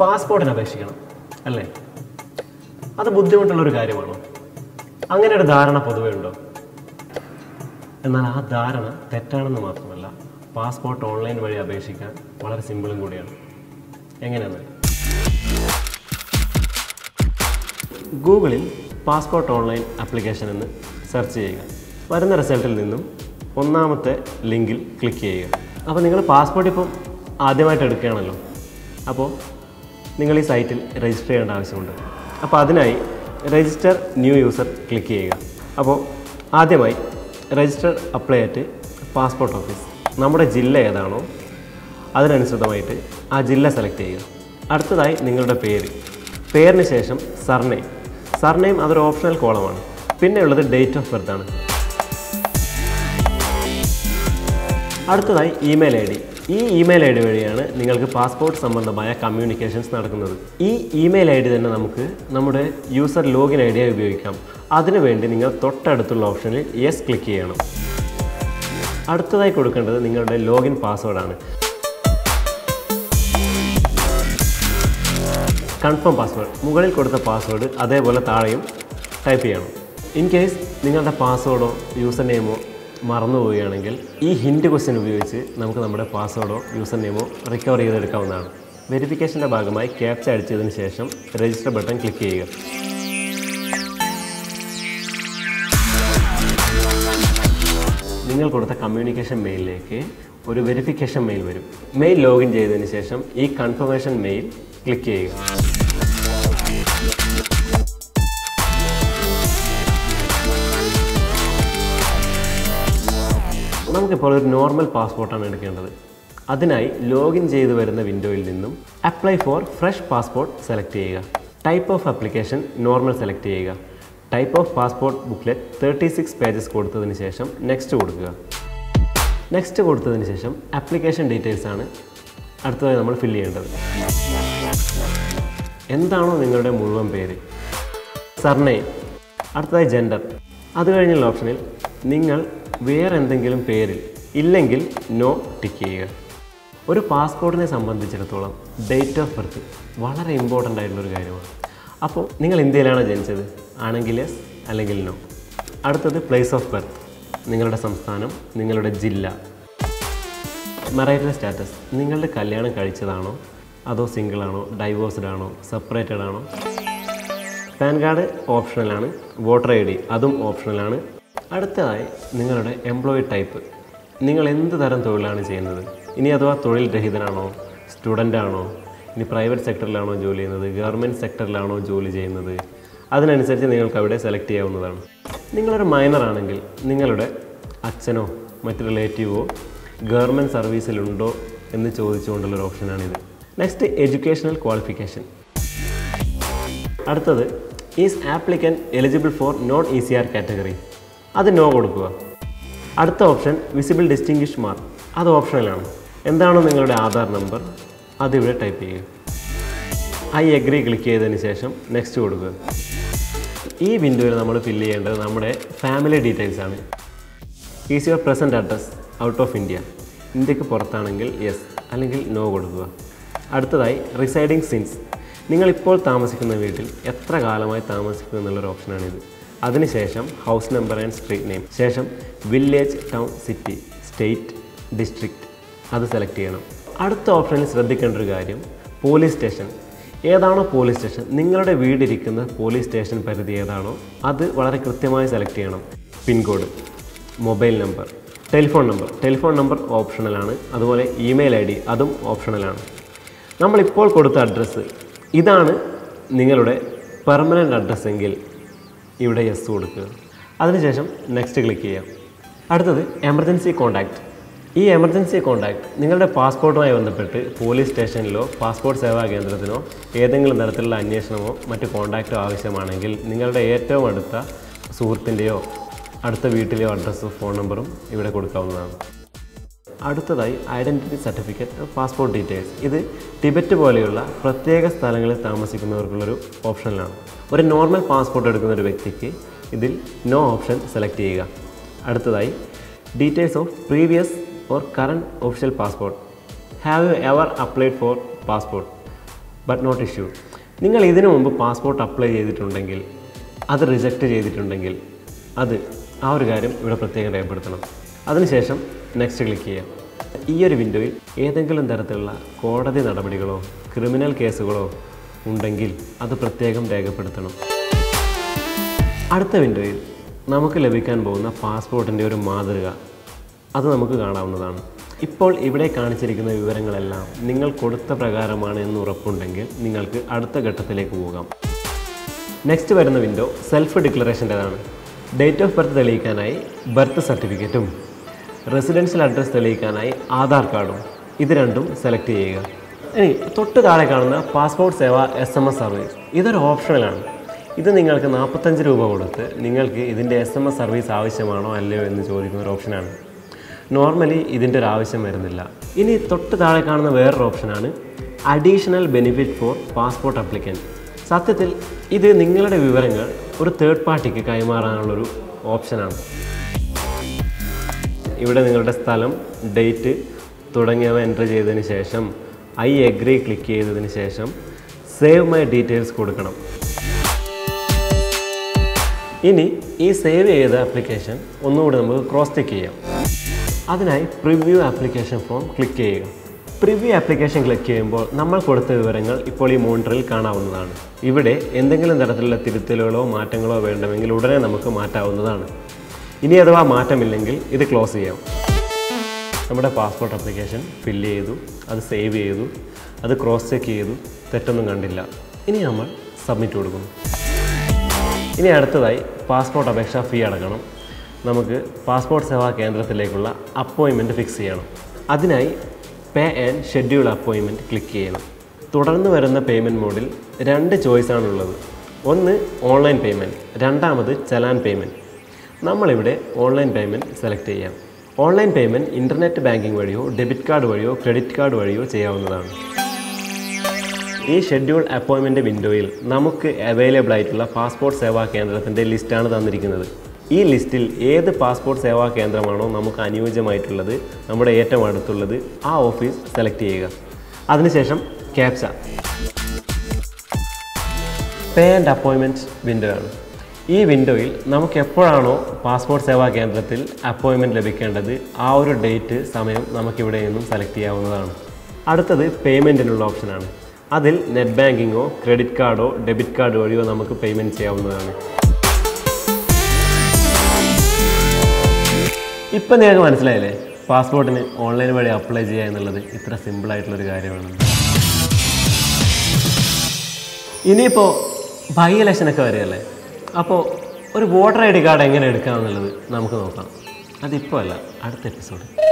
പാസ്പോർട്ടിന് അപേക്ഷിക്കണം അല്ലേ? അത് ബുദ്ധിമുട്ടുള്ളൊരു കാര്യമാണോ. അങ്ങനെ ഒരു ധാരണ പൊതുവേ ഉണ്ടോ? എന്നാൽ ആ ധാരണ തെറ്റാണെന്ന് മാത്രമല്ല പാസ്പോർട്ട് ഓൺലൈൻ വഴി അപേക്ഷിക്കാൻ വളരെ സിമ്പിളും കൂടിയാണ്. എങ്ങനെയാണ്? ഗൂഗിളിൽ പാസ്പോർട്ട് ഓൺലൈൻ ആപ്ലിക്കേഷൻ എന്ന് സെർച്ച് ചെയ്യുക. വരുന്ന റിസൾട്ടിൽ നിന്നും ഒന്നാമത്തെ ലിങ്കിൽ ക്ലിക്ക് ചെയ്യുക. അപ്പോൾ നിങ്ങൾ പാസ്പോർട്ട് ഇപ്പം ആദ്യമായിട്ട് എടുക്കുകയാണല്ലോ. അപ്പോൾ നിങ്ങൾ ഈ സൈറ്റിൽ രജിസ്റ്റർ ചെയ്യേണ്ട ആവശ്യമുണ്ട്. അപ്പോൾ അതിനായി രജിസ്റ്റർ ന്യൂ യൂസർ ക്ലിക്ക് ചെയ്യുക. അപ്പോൾ ആദ്യമായി register apply at passport office നമ്മുടെ ജില്ല ഏതാണോ അതിനനുസൃതമായിട്ട് ആ ജില്ല സെലക്ട് ചെയ്യുക. അടുത്തതായി നിങ്ങളുടെ പേര്. പേരിന് ശേഷം സർനെയിം സർനെയിം അതൊരു ഓപ്ഷണൽ കോളമാണ് പിന്നെ ഉള്ളത് ഡേറ്റ് ഓഫ് ബർത്ത് ആണ്. അടുത്തതായി ഇമെയിൽ ഐ ഡി. ഈ ഇമെയിൽ ഐ ഡി വഴിയാണ് നിങ്ങൾക്ക് പാസ്പോർട്ട് സംബന്ധമായ കമ്മ്യൂണിക്കേഷൻസ് നടക്കുന്നത്. ഈ ഇമെയിൽ ഐ ഡി തന്നെ നമുക്ക് നമ്മുടെ യൂസർ ലോഗിൻ ഐ ഡിയായി ഉപയോഗിക്കാം. അതിനുവേണ്ടി നിങ്ങൾ തൊട്ടടുത്തുള്ള ഓപ്ഷനിൽ യെസ് ക്ലിക്ക് ചെയ്യണം. അടുത്തതായി കൊടുക്കേണ്ടത് നിങ്ങളുടെ ലോഗിൻ പാസ്വേഡാണ് കൺഫേം പാസ്വേഡ് മുകളിൽ കൊടുത്ത പാസ്വേഡ് അതേപോലെ താഴെയും ടൈപ്പ് ചെയ്യണം. ഇൻ കേസ് നിങ്ങളുടെ പാസ്വേഡോ യൂസർ നെയിമോ മറന്നു പോവുകയാണെങ്കിൽ ഈ ഹിൻഡ് ക്വസ്റ്റ്യൻ ഉപയോഗിച്ച് നമുക്ക് നമ്മുടെ പാസ്വേഡോ യൂസർ നെയിമോ റിക്കവർ ചെയ്തെടുക്കാവുന്നതാണ്. വെരിഫിക്കേഷന്റെ ഭാഗമായി ക്യാപ്ച അടിച്ചതിന് ശേഷം രജിസ്റ്റർ ബട്ടൺ ക്ലിക്ക് ചെയ്യുക. നിങ്ങൾ കൊടുത്ത കമ്മ്യൂണിക്കേഷൻ മെയിലിലേക്ക് ഒരു വെരിഫിക്കേഷൻ മെയിൽ വരും. മെയിൽ ലോഗിൻ ചെയ്തതിന് ശേഷം ഈ കൺഫർമേഷൻ മെയിൽ ക്ലിക്ക് ചെയ്യുക. നമുക്കിപ്പോൾ ഒരു നോർമൽ പാസ്പോർട്ടാണ് എടുക്കേണ്ടത്. അതിനായി ലോഗിൻ ചെയ്തു വരുന്ന വിൻഡോയിൽ നിന്നും apply for fresh passport select ചെയ്യുക. Type of application normal select ചെയ്യുക. Type of passport booklet thirty six pages കൊടുത്തതിന് ശേഷം നെക്സ്റ്റ് കൊടുക്കുക. നെക്സ്റ്റ് കൊടുത്തതിന് ശേഷം ആപ്ലിക്കേഷൻ ഡീറ്റെയിൽസ് ആണ് അടുത്തതായി നമ്മൾ ഫില്ല് ചെയ്യേണ്ടത്. എന്താണോ നിങ്ങളുടെ മുഴുവൻ പേര് സർനെയിം അടുത്തതായി ജെൻഡർ. അത് കഴിഞ്ഞുള്ള ഓപ്ഷനിൽ നിങ്ങൾ വേറെ എന്തെങ്കിലും പേരിൽ ഇല്ലെങ്കിൽ നോ ടിക്ക്. ചെയ്യുക ഒരു പാസ്പോർട്ടിനെ സംബന്ധിച്ചിടത്തോളം ഡേറ്റ് ഓഫ് ബർത്ത് വളരെ ഇമ്പോർട്ടന്റ് ആയിട്ടുള്ളൊരു കാര്യമാണ്. അപ്പോൾ നിങ്ങൾ ഇന്ത്യയിലാണോ ജനിച്ചത്? ആണെങ്കിൽ യെസ് അല്ലെങ്കിൽ നോ അടുത്തത് പ്ലേസ് ഓഫ് ബർത്ത് നിങ്ങളുടെ സംസ്ഥാനം നിങ്ങളുടെ ജില്ല. മറൈറ്റൽ സ്റ്റാറ്റസ് നിങ്ങളുടെ കല്യാണം കഴിച്ചതാണോ? അതോ സിംഗിൾ ആണോ? ഡൈവോഴ്സ്ഡ് ആണോ? സെപ്പറേറ്റഡ് ആണോ? പാൻ കാർഡ് ഓപ്ഷണലാണ് വോട്ടർ ഐ ഡി അതും ഓപ്ഷണലാണ് അടുത്തതായി നിങ്ങളുടെ എംപ്ലോയി ടൈപ്പ് നിങ്ങൾ എന്ത് തരം തൊഴിലാണ് ചെയ്യുന്നത്? ഇനി അഥവാ തൊഴിൽ രഹിതനാണോ? സ്റ്റുഡന്റ് ആണോ? ഇനി പ്രൈവറ്റ് സെക്ടറിലാണോ ജോലി ചെയ്യുന്നത്? ഗവൺമെന്റ് സെക്ടറിലാണോ ജോലി ചെയ്യുന്നത്? അതിനനുസരിച്ച് നിങ്ങൾക്ക് അവിടെ സെലക്ട് ചെയ്യാവുന്നതാണ്. നിങ്ങളൊരു മൈനറാണെങ്കിൽ നിങ്ങളുടെ അച്ഛനോ മറ്റ് റിലേറ്റീവോ ഗവൺമെന്റ് സർവീസിലുണ്ടോ എന്ന് ചോദിച്ചുകൊണ്ടുള്ളൊരു ഓപ്ഷനാണിത് നെക്സ്റ്റ് എഡ്യൂക്കേഷണൽ ക്വാളിഫിക്കേഷൻ അടുത്തത് is applicant eligible for non E C R category അത് നോ കൊടുക്കുക. അടുത്ത ഓപ്ഷൻ വിസിബിൾ ഡിസ്റ്റിംഗ്വിഷ് മാർക്ക് അത് ഓപ്ഷണലാണ് എന്താണോ നിങ്ങളുടെ ആധാർ നമ്പർ അതിവിടെ ടൈപ്പ് ചെയ്യുക. ഐ എഗ്രി ക്ലിക്ക് ചെയ്തതിന് ശേഷം നെക്സ്റ്റ് കൊടുക്കുക. ഈ വിൻഡോയിൽ നമ്മൾ ഫില്ല് ചെയ്യേണ്ടത് നമ്മുടെ ഫാമിലി ഡീറ്റെയിൽസ് ആണ്. Is your present address out of India ഇന്ത്യയ്ക്ക് പുറത്താണെങ്കിൽ യെസ് അല്ലെങ്കിൽ നോ കൊടുക്കുക. അടുത്തതായി റിസൈഡിങ് സിൻസ് നിങ്ങളിപ്പോൾ താമസിക്കുന്ന വീട്ടിൽ എത്ര കാലമായി താമസിക്കുന്നു എന്നുള്ളൊരു ഓപ്ഷനാണിത് അതിനുശേഷം house number and street name ശേഷം village town city state district അത് സെലക്ട് ചെയ്യണം. അടുത്ത ഓപ്ഷനിൽ ശ്രദ്ധിക്കേണ്ട ഒരു കാര്യം പോലീസ് സ്റ്റേഷൻ ഏതാണോ പോലീസ് സ്റ്റേഷൻ നിങ്ങളുടെ വീടിരിക്കുന്ന പോലീസ് സ്റ്റേഷൻ പരിധി ഏതാണോ അത് വളരെ കൃത്യമായി സെലക്ട് ചെയ്യണം. Pincode mobile number telephone number telephone number ഓപ്ഷണലാണ് അതുപോലെ ഇമെയിൽ ഐ ഡി അതും ഓപ്ഷണലാണ് നമ്മളിപ്പോൾ കൊടുത്ത അഡ്രസ്സ് ഇതാണ് നിങ്ങളുടെ പെർമനന്റ് അഡ്രസ്സ് എങ്കിൽ ഇവിടെ യെസ് കൊടുക്കുക. അതിനുശേഷം നെക്സ്റ്റ് ക്ലിക്ക് ചെയ്യാം. അടുത്തത് എമർജൻസി കോൺടാക്റ്റ് ഈ എമർജൻസി കോണ്ടാക്ട് നിങ്ങളുടെ പാസ്പോർട്ടുമായി ബന്ധപ്പെട്ട് പോലീസ് സ്റ്റേഷനിലോ പാസ്പോർട്ട് സേവാ കേന്ദ്രത്തിനോ ഏതെങ്കിലും തരത്തിലുള്ള അന്വേഷണമോ മറ്റ് കോണ്ടാക്റ്റോ ആവശ്യമാണെങ്കിൽ നിങ്ങളുടെ ഏറ്റവും അടുത്ത സുഹൃത്തിന്റെയോ അടുത്ത വീട്ടിലെയോ അഡ്രസ്സോ ഫോൺ നമ്പറും ഇവിടെ കൊടുക്കാവുന്നതാണ്. അടുത്തതായി ഐഡന്റിറ്റി സർട്ടിഫിക്കറ്റ് പാസ്പോർട്ട് ഡീറ്റെയിൽസ്. ഇത് ടിബറ്റ് പോലെയുള്ള പ്രത്യേക സ്ഥലങ്ങളിൽ താമസിക്കുന്നവർക്കുള്ളൊരു ഓപ്ഷനിലാണ്. ഒരു നോർമൽ പാസ്പോർട്ട് എടുക്കുന്ന ഒരു വ്യക്തിക്ക് ഇതിൽ നോ ഓപ്ഷൻ സെലക്ട് ചെയ്യുക. അടുത്തതായി details of previous or current official passport. Have you ever applied for passport but not issue നിങ്ങൾ ഇതിനു മുമ്പ് പാസ്പോർട്ട് അപ്ലൈ ചെയ്തിട്ടുണ്ടെങ്കിൽ അത് റിജക്റ്റ് ചെയ്തിട്ടുണ്ടെങ്കിൽ അത് ആ ഒരു കാര്യം ഇവിടെ പ്രത്യേകം രേഖപ്പെടുത്തണം. അതിനുശേഷം നെക്സ്റ്റ് ക്ലിക്ക് ചെയ്യാം. ഈ ഒരു വിൻഡോയിൽ ഏതെങ്കിലും തരത്തിലുള്ള കോടതി നടപടികളോ ക്രിമിനൽ കേസുകളോ ഉണ്ടെങ്കിൽ അത് പ്രത്യേകം രേഖപ്പെടുത്തണം. അടുത്ത വിൻഡോയിൽ നമുക്ക് ലഭിക്കാൻ പോകുന്ന പാസ്പോർട്ടിന്റെ ഒരു മാതൃക. അത് നമുക്ക് കാണാവുന്നതാണ്. ഇപ്പോൾ ഇവിടെ കാണിച്ചിരിക്കുന്ന വിവരങ്ങളെല്ലാം നിങ്ങൾ കൊടുത്ത പ്രകാരമാണ് എന്ന് ഉറപ്പുണ്ടെങ്കിൽ നിങ്ങൾക്ക് അടുത്ത ഘട്ടത്തിലേക്ക് പോകാം. നെക്സ്റ്റ് വരുന്ന വിൻഡോ സെൽഫ് ഡിക്ലറേഷന്റെതാണ് ഡേറ്റ് ഓഫ് ബർത്ത് തെളിയിക്കാനായി ബർത്ത് സർട്ടിഫിക്കറ്റും റെസിഡൻഷ്യൽ അഡ്രസ്സ് തെളിയിക്കാനായി ആധാർ കാർഡും ഇത് രണ്ടും സെലക്ട് ചെയ്യുക. ഇനി തൊട്ട് താഴെ കാണുന്ന passport Seva S M S service ഇതൊരു ഓപ്ഷണലാണ് ഇത് നിങ്ങൾക്ക് നാൽപ്പത്തഞ്ച് രൂപ കൊടുത്ത് നിങ്ങൾക്ക് ഇതിന്റെ എസ് എം എസ് സർവീസ് ആവശ്യമാണോ അല്ലയോ എന്ന് ചോദിക്കുന്ന ഒരു ഓപ്ഷനാണ് നോർമലി ഇതിന്റെ ഒരു ആവശ്യം വരുന്നില്ല. ഇനി തൊട്ട് താഴെ കാണുന്ന വേറൊരു ഓപ്ഷനാണ് additional benefit for passport applicant സത്യത്തിൽ ഇത് നിങ്ങളുടെ വിവരങ്ങൾ ഒരു തേർഡ് പാർട്ടിക്ക് കൈമാറാനുള്ളൊരു ഓപ്ഷനാണ് ഇവിടെ നിങ്ങളുടെ സ്ഥലം ഡേറ്റ് തുടങ്ങിയവ എന്റർ ചെയ്തതിന് ശേഷം ഐ എഗ്രി ക്ലിക്ക് ചെയ്തതിന് ശേഷം സേവ് മൈ ഡീറ്റെയിൽസ് കൊടുക്കണം. ഇനി ഈ സേവ് ചെയ്ത ആപ്ലിക്കേഷൻ ഒന്നുകൂടി നമുക്ക് ക്രോസ് ചെക്ക് ചെയ്യാം. അതിനായി പ്രിവ്യൂ ആപ്ലിക്കേഷൻ ഫോം ക്ലിക്ക് ചെയ്യുക. പ്രിവ്യൂ ആപ്ലിക്കേഷൻ ക്ലിക്ക് ചെയ്യുമ്പോൾ നമ്മൾ കൊടുത്ത വിവരങ്ങൾ ഇപ്പോൾ ഈ മോണിറ്ററിൽ കാണാവുന്നതാണ്. ഇവിടെ എന്തെങ്കിലും തരത്തിലുള്ള തിരുത്തലുകളോ മാറ്റങ്ങളോ വേണമെങ്കിൽ ഉടനെ നമുക്ക് മാറ്റാവുന്നതാണ്. ഇനി അഥവാ മാറ്റമില്ലെങ്കിൽ ഇത് ക്ലോസ് ചെയ്യാം. നമ്മുടെ പാസ്പോർട്ട് ആപ്ലിക്കേഷൻ ഫില്ല് ചെയ്തു അത് സേവ് ചെയ്തു അത് ക്രോസ് ചെക്ക് ചെയ്തു തെറ്റൊന്നും കണ്ടില്ല. ഇനി നമ്മൾ സബ്മിറ്റ് കൊടുക്കുന്നു. ഇനി അടുത്തതായി പാസ്പോർട്ട് അപേക്ഷാ ഫീ അടക്കണം. നമുക്ക് പാസ്പോർട്ട് സേവാ കേന്ദ്രത്തിലേക്കുള്ള അപ്പോയിൻമെന്റ് ഫിക്സ് ചെയ്യണം. അതിനായി പേ ആൻഡ് ഷെഡ്യൂൾ അപ്പോയിൻമെന്റ് ക്ലിക്ക് ചെയ്യണം. തുടർന്ന് വരുന്ന പേയ്മെന്റ് മോഡിൽ രണ്ട് ചോയ്സാണുള്ളത് ഒന്ന് ഓൺലൈൻ പേയ്മെന്റ് രണ്ടാമത് ചലാൻ പേയ്മെന്റ് നമ്മളിവിടെ ഓൺലൈൻ പേയ്മെന്റ് സെലക്ട് ചെയ്യാം. ഓൺലൈൻ പേയ്മെന്റ് ഇന്റർനെറ്റ് ബാങ്കിംഗ് വഴിയോ ഡെബിറ്റ് കാർഡ് വഴിയോ ക്രെഡിറ്റ് കാർഡ് വഴിയോ ചെയ്യാവുന്നതാണ്. ഈ ഷെഡ്യൂൾ അപ്പോയിൻമെന്റ് വിൻഡോയിൽ നമുക്ക് അവൈലബിൾ ആയിട്ടുള്ള പാസ്പോർട്ട് സേവാ കേന്ദ്രത്തിന്റെ ലിസ്റ്റാണ് തന്നിരിക്കുന്നത്. ഈ ലിസ്റ്റിൽ ഏത് പാസ്പോർട്ട് സേവാ കേന്ദ്രമാണോ നമുക്ക് അനുയോജ്യമായിട്ടുള്ളത് നമ്മുടെ ഏറ്റവും അടുത്തുള്ളത് ആ ഓഫീസ് സെലക്ട് ചെയ്യുക. അതിനുശേഷം ക്യാപ്ച പേ ആൻഡ് അപ്പോയിൻമെന്റ് വിൻഡോ ആണ്. ഈ വിൻഡോയിൽ നമുക്ക് എപ്പോഴാണോ പാസ്പോർട്ട് സേവാ കേന്ദ്രത്തിൽ അപ്പോയിൻമെന്റ് ലഭിക്കേണ്ടത് ആ ഒരു ഡേറ്റ് സമയം നമുക്കിവിടെ നിന്നും സെലക്ട് ചെയ്യാവുന്നതാണ്. അടുത്തത് പേയ്മെന്റിനുള്ള ഓപ്ഷനാണ് അതിൽ നെറ്റ് ബാങ്കിങ്ങോ ക്രെഡിറ്റ് കാർഡോ ഡെബിറ്റ് കാർഡ് വഴിയോ നമുക്ക് പേയ്മെന്റ് ചെയ്യാവുന്നതാണ്. ഇപ്പം നിങ്ങൾക്ക് മനസ്സിലായില്ലേ? പാസ്പോർട്ടിന് ഓൺലൈൻ വഴി അപ്ലൈ ചെയ്യുക എന്നുള്ളത് ഇത്ര സിമ്പിളായിട്ടുള്ളൊരു കാര്യമാണ്. ഇനിയിപ്പോൾ ബൈ ഇലക്ഷനൊക്കെ വരികയല്ലേ? അപ്പോൾ ഒരു വോട്ടർ ഐ ഡി കാർഡ് എങ്ങനെ എടുക്കാമെന്നുള്ളത് നമുക്ക് നോക്കാം. അതിപ്പോൾ അല്ല അടുത്ത എപ്പിസോഡ്